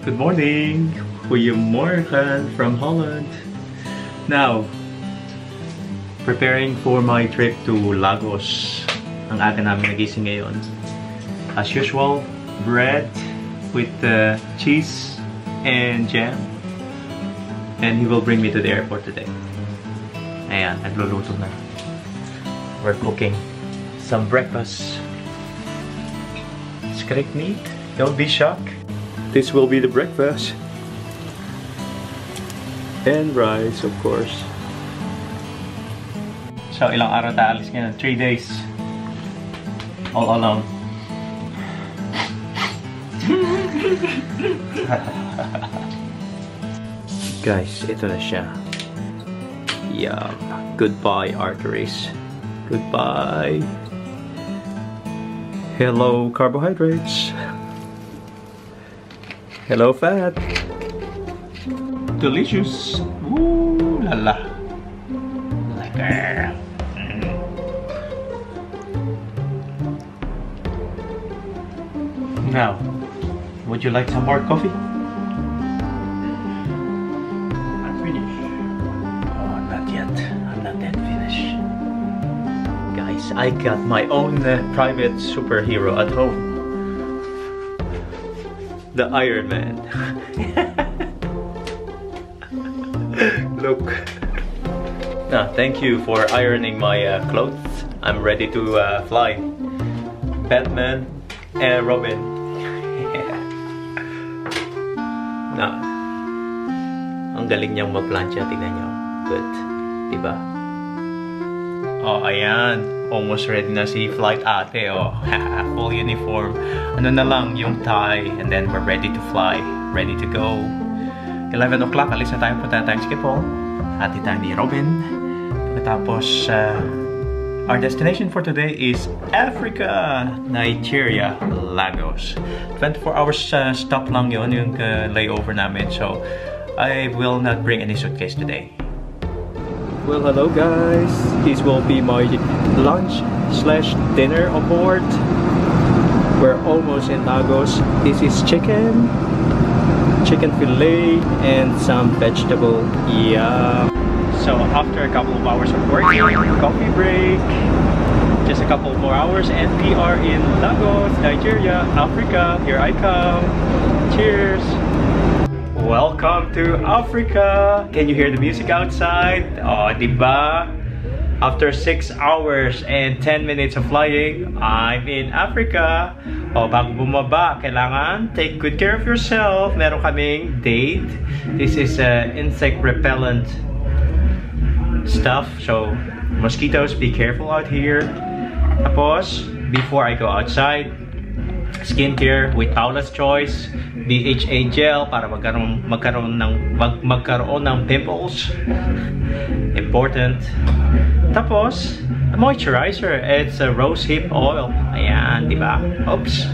Good morning! Goedemorgen from Holland. Now, preparing for my trip to Lagos. Ang aga namin nagising ngayon. As usual, bread with uh, cheese and jam. And he will bring me to the airport today. Ayan, nagluluto na. We're cooking some breakfast. Skrik meat. Don't be shocked. This will be the breakfast. And rice, of course. So, ilang araw tayo alis ngayon? Three days. All alone. Guys, ito na siya. Yum. Goodbye, arteries. Goodbye. Hello, carbohydrates. Hello, fat. Delicious. Ooh la la. Now, would you like some more coffee? I'm finished. Oh, not yet. I'm not that finished. Guys, I got my own uh, private superhero at home. The Iron Man. Look. Ah, thank you for ironing my uh, clothes. I'm ready to uh, fly. Batman and Robin. na. Ang galing niyang magplancha, tingnan niyo. Good. Diba? Oh, ayan. Almost ready na si flight ate, oh. Full uniform. Ano na lang, yung tie. And then we're ready to fly. Ready to go. 11 o'clock, alis na tayo. Punta na tayong Schiphol. Hati tayo ni Robin. Tapos, uh, our destination for today is Africa, Nigeria, Lagos. 24 hours uh, stop lang yon yung uh, layover namin. So, I will not bring any suitcase today. Well, hello guys. This will be my lunch slash dinner aboard. We're almost in Lagos. This is chicken, chicken fillet, and some vegetable. Yeah. So after a couple of hours of work, coffee break, just a couple more hours, and we are in Lagos, Nigeria, Africa. Here I come. Cheers. Welcome to Africa! Can you hear the music outside? Oh, diba? After 6 hours and 10 minutes of flying, I'm in Africa. O, bago bumaba, kailangan take good care of yourself. Meron kaming date. This is uh, insect repellent stuff. So, mosquitoes, be careful out here. Tapos, before I go outside, skincare with Paula's Choice, BHA gel para magkaroon magkaroon ng mag, magkaroon ng pimples. Important. Tapos, moisturizer. It's a rose hip oil. Ayan, di ba? Oops.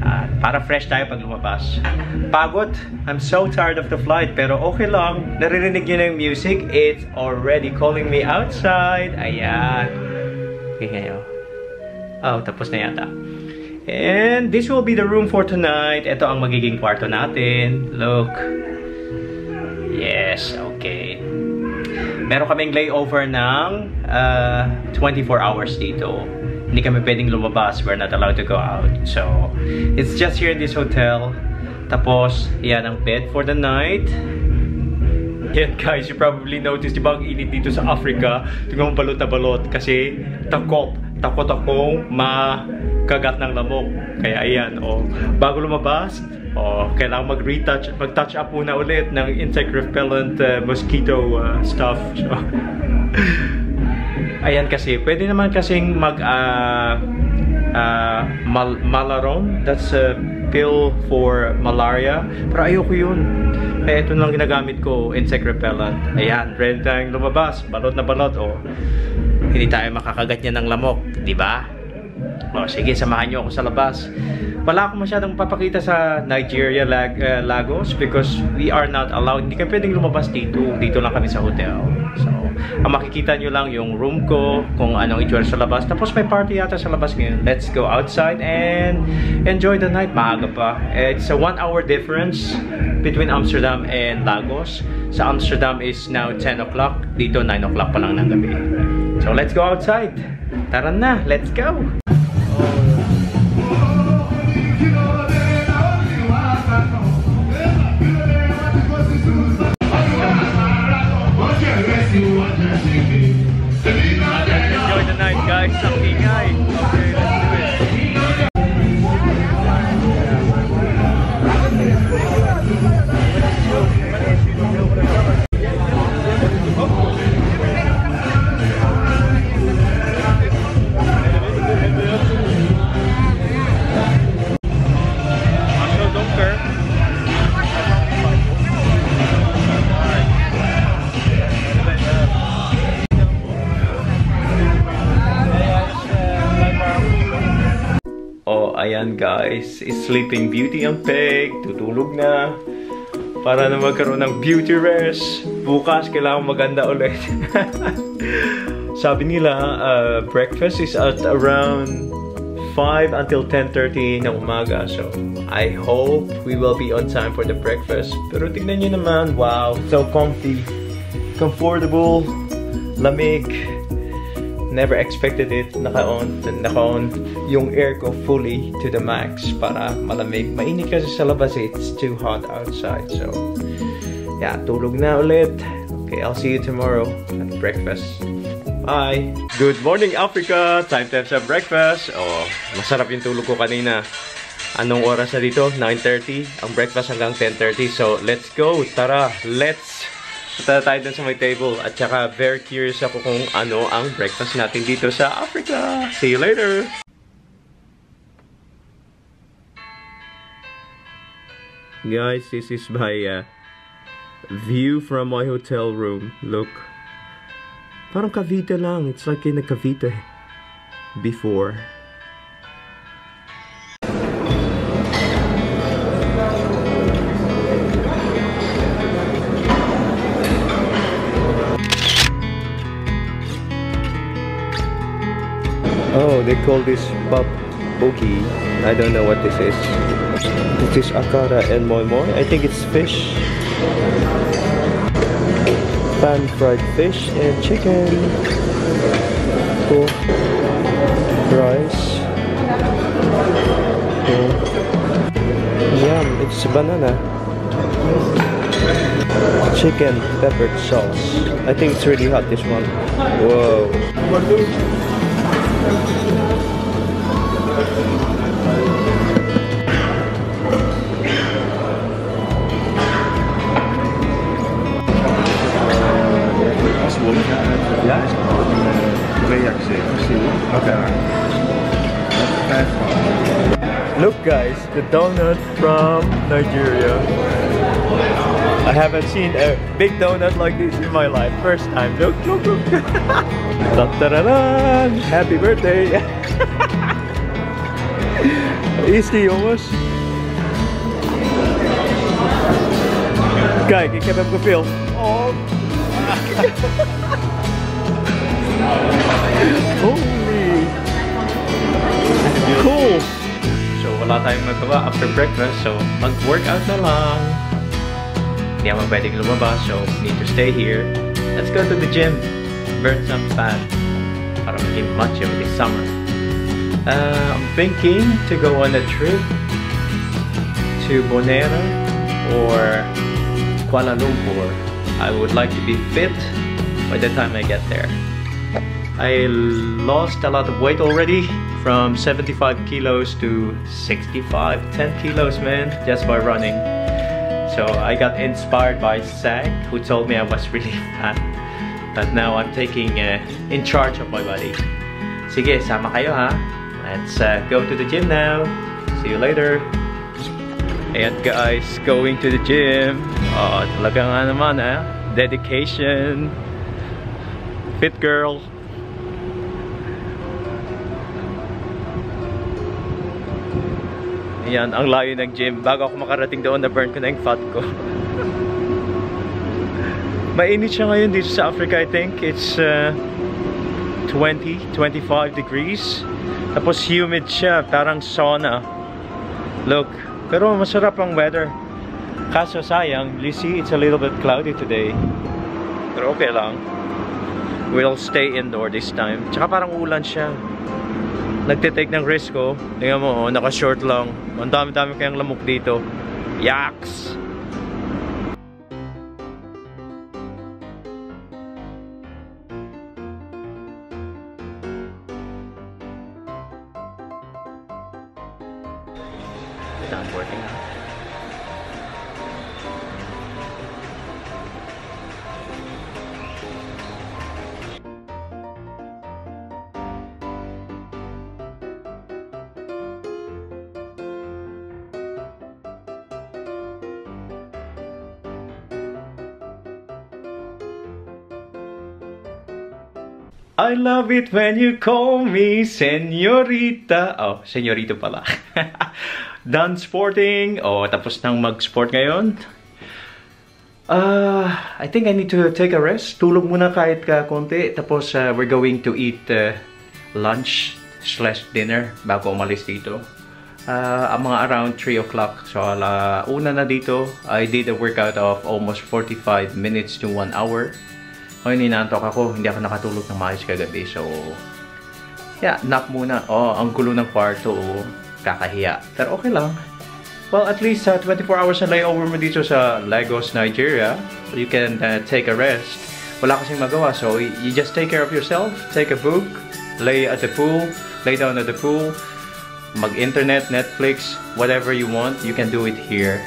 Uh, para fresh tayo pag lumabas. Pagod. I'm so tired of the flight. Pero okay lang. Naririnig nyo na yung music. It's already calling me outside. Ayan. Okay kayo. Oh, tapos na yata. And this will be the room for tonight. Ito ang magiging kwarto natin. Look. Yes, okay. Meron kaming layover ng uh, 24 hours dito. Hindi kami pwedeng lumabas. We're not allowed to go out. So, it's just here in this hotel. Tapos, yan ang bed for the night. Yan guys, you probably noticed, di ba ang init dito sa Africa? Tingnan mo balot na balot kasi takot. Takot akong makagat ng lamok. Kaya ayan, oh. Bago lumabas, oh, kailangan mag-retouch, mag-touch up muna ulit ng insect repellent uh, mosquito uh, stuff. So, ayan kasi, pwede naman kasing mag uh, uh, mal malaron. That's a pill for malaria. Pero ayoko yun. Eh, ito lang ginagamit ko, insect repellent. Ayan, ready tayong lumabas. Balot na balot, oh. Hindi tayo makakagat niya ng lamok, di ba? O, sige, samahan niyo ako sa labas. Wala akong masyadong papakita sa Nigeria, Lag uh, Lagos because we are not allowed. Hindi kami pwedeng lumabas dito. Dito lang kami sa hotel. So, ang makikita nyo lang yung room ko, kung anong itsura sa labas. Tapos may party yata sa labas ngayon. Let's go outside and enjoy the night. Maaga pa. It's a one hour difference between Amsterdam and Lagos. Sa Amsterdam is now 10 o'clock. Dito 9 o'clock pa lang ng gabi. So let's go outside. Tara na, let's go! Ayan guys. Sleeping Beauty ang peg. Tutulog na. Para na magkaroon ng beauty rest. Bukas, kailangan maganda ulit. Sabi nila, uh, breakfast is at around 5 until 10.30 ng umaga. So, I hope we will be on time for the breakfast. Pero tignan nyo naman, wow, so comfy. Comfortable. Lamig. Never expected it. Naka-on, naka-on yung air ko fully to the max para malamig. Mainit kasi sa labas eh. It's too hot outside. So, yeah, tulog na ulit. Okay, I'll see you tomorrow at breakfast. Bye! Good morning, Africa! Time to have some breakfast. Oh, masarap yung tulog ko kanina. Anong oras na dito? 9.30. Ang breakfast hanggang 10.30. So, let's go! Tara, let's Punta tayo dun sa may table. At saka, very curious ako kung ano ang breakfast natin dito sa Africa. See you later! Guys, this is my uh, view from my hotel room. Look. Parang Cavite lang. It's like in a Cavite before. They call this bab boogie. I don't know what this is. This is akara and moi moi. I think it's fish. Pan fried fish and chicken. Cool. Rice. Cool. Yum, it's banana. Chicken peppered sauce. I think it's really hot this one. Whoa. Oké. Look guys, the donut from Nigeria. I haven't seen a big donut like this in my life. First time. Look, look, look. Ta-ta-da-dan! Happy birthday! Die jongens? Kijk, ik heb hem gefilmd. Oh. Holy! Cool! So, wala tayong magawa after breakfast. So, mag-workout na lang. Hindi ako pwedeng lumabas. So, need to stay here. Let's go to the gym. Burn some fat. Para maging macho this summer. Uh, I'm thinking to go on a trip to Bonaire or Kuala Lumpur. I would like to be fit by the time I get there. I lost a lot of weight already from 75 kilos to 65, 10 kilos man, just by running. So I got inspired by Zach who told me I was really fat. But now I'm taking uh, in charge of my body. Sige, sama kayo ha. Let's uh, go to the gym now. See you later. Ayan guys, going to the gym. Oh, talaga nga naman ha. Dedication. Fit girl. Ayan, ang layo ng gym. Bago ako makarating doon, na-burn ko na yung fat ko. Mainit siya ngayon dito sa Africa, I think. It's uh, 20, 25 degrees. Tapos humid siya, parang sauna. Look, pero masarap ang weather. Kaso sayang, you see, it's a little bit cloudy today. Pero okay lang. We'll stay indoor this time. Tsaka parang ulan siya. Nagtitake ng risk ko. Tingnan mo, oh, naka-short lang. Ang dami-dami kayang lamok dito. Yaks! I love it when you call me señorita. Oh, señorito pala. Done sporting. Oh, tapos nang mag-sport ngayon. Uh, I think I need to take a rest. Tulog muna kahit ka konti. Tapos uh, we're going to eat uh, lunch slash dinner bago umalis dito. Uh, mga around 3 o'clock. So, ala, una na dito. I did a workout of almost 45 minutes to 1 hour. Ngayon inaantok ako, hindi ako nakatulog ng maayos kagabi. So, yeah, nap muna. Oh, ang gulo ng kwarto, oh, kakahiya. Pero okay lang. Well, at least uh, 24 hours na layover mo dito sa Lagos, Nigeria. You can uh, take a rest. Wala kasing magawa, so you just take care of yourself. Take a book, lay at the pool, lay down at the pool, mag-internet, Netflix, whatever you want, you can do it here.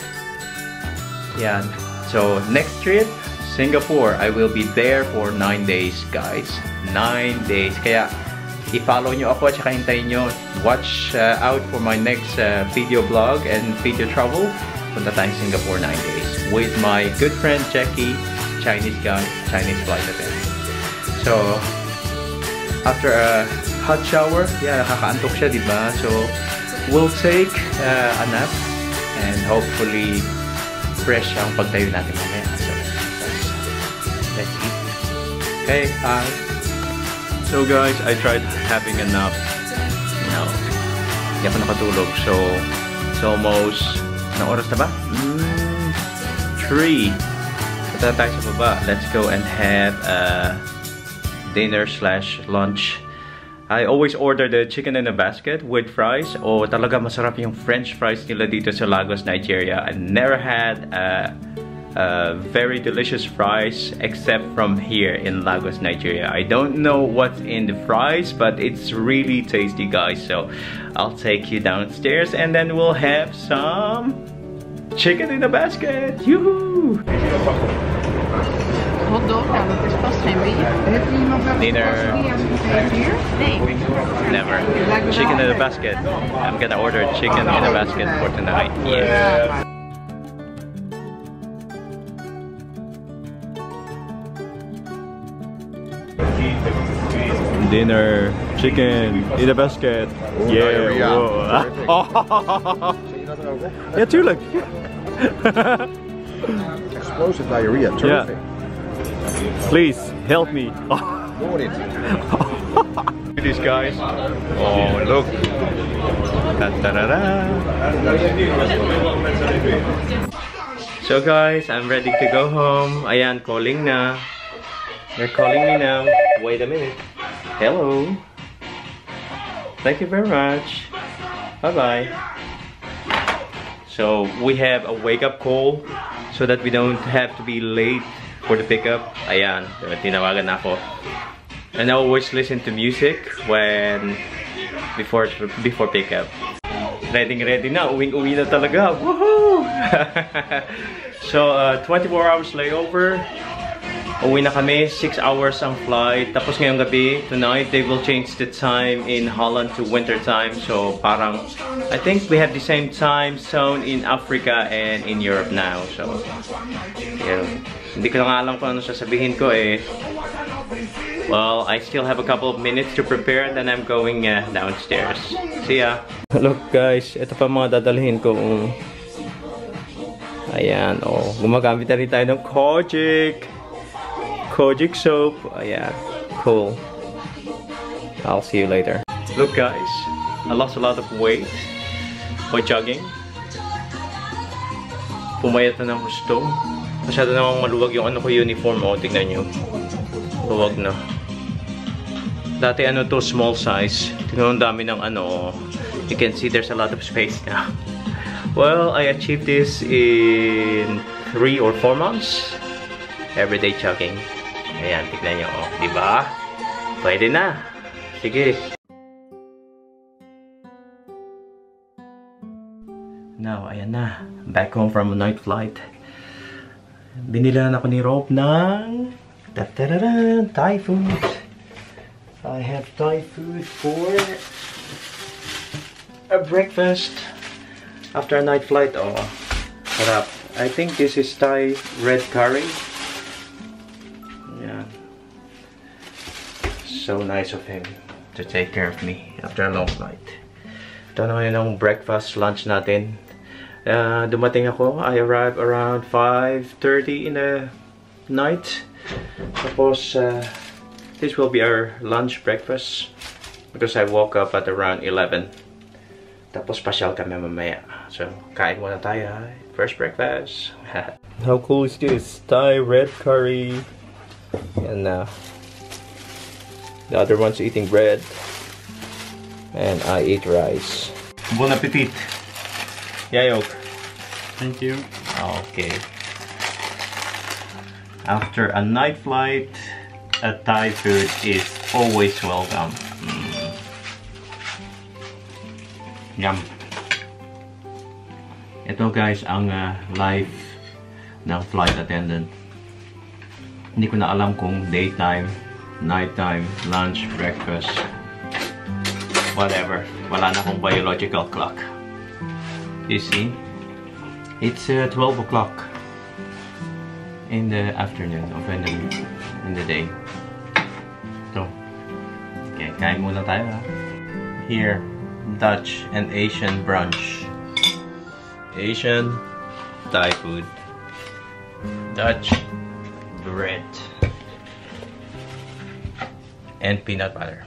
Yan. So, next trip, Singapore. I will be there for 9 days, guys. 9 days. Kaya, i-follow nyo ako at saka hintayin nyo. Watch uh, out for my next uh, video blog and video travel. Punta tayo Singapore 9 days with my good friend Jackie, Chinese guy, Chinese flight attendant. So, after a hot shower, yeah, nakakaantok siya, di ba? So, we'll take uh, a nap and hopefully fresh ang pagtayo natin mamaya. Okay, bye. So guys, I tried having a nap. No, hindi ako nakatulog. So, it's almost, na oras na ba? Mm, 3. Punta tayo sa baba. Let's go and have a dinner slash lunch. I always order the chicken in a basket with fries. O talaga masarap yung french fries nila dito sa Lagos, Nigeria. I never had a, a very delicious fries except from here in Lagos, Nigeria. I don't know what's in the fries, but it's really tasty, guys. So I'll take you downstairs and then we'll have some chicken in a basket. Yoo-hoo! Hot dog, ja, dat is vast geen bier. Heeft er iemand wel Dinner. Never. Chicken in a basket. I'm gonna order chicken in a basket for tonight. Yeah. Dinner, chicken in a basket. Oh, diarrhea. whoa. ja, tuurlijk. Explosive diarrhea, terrific. Please help me. Doing it. Look at these guys. Oh, look. Ta-ta-da-da. So guys, I'm ready to go home. Ayan, calling na. They're calling me now. Wait a minute. Hello. Thank you very much. Bye-bye. So we have a wake-up call so that we don't have to be late for the pickup. Ayan, tinawagan ako. And I always listen to music when before before pickup. Ready ready na, uwing-uwi na talaga. Woohoo! so, uh, 24 hours layover. Uwi na kami, 6 hours ang flight. Tapos ngayong gabi, tonight, they will change the time in Holland to winter time. So, parang, I think we have the same time zone in Africa and in Europe now. So, yun. Hindi ko na nga alam kung ano sasabihin ko eh. Well, I still have a couple of minutes to prepare and then I'm going uh, downstairs. See ya! Look guys, ito pa mga dadalhin ko. Ayan, oh. Gumagamit na rin tayo ng Kojic. Kojic soap. Oh, yeah, Cool. I'll see you later. Look guys, I lost a lot of weight by jogging. Pumayat na ng gusto. Masyado namang maluwag yung ano ko uniform. O, tignan nyo. Luwag na. Dati ano to, small size. Tignan ang dami ng ano. Oh. You can see there's a lot of space now. Well, I achieved this in 3 or 4 months. Everyday jogging. Ayan, tignan nyo. Oh, di ba? Pwede na. Sige. Now, ayan na. Back home from a night flight. Binilan ako ni Rob ng tatararan, Thai food. I have Thai food for a breakfast after a night flight. Oh, sarap. I think this is Thai red curry. So nice of him to take care of me after a long flight. Ito naman yung breakfast, lunch natin. Uh, dumating ako, I arrived around 5.30 in the night. Tapos, uh, this will be our lunch breakfast because I woke up at around 11. Tapos pasyal kami mamaya. So, kain muna tayo. First breakfast. How cool is this? Thai red curry. And uh, the other one's eating bread. And I eat rice. Bon appetit. Yayok. Thank you. Okay. After a night flight, a Thai food is always welcome. Mm. Yum. Ito guys ang uh, life ng flight attendant. Hindi ko na alam kung daytime, nighttime, lunch, breakfast, whatever. Wala na akong biological clock. You see? It's uh, 12 o'clock in the afternoon or in the, in the day. So, okay, kain muna tayo ha. Here, Dutch and Asian brunch. Asian, Thai food. Dutch, bread. And peanut butter.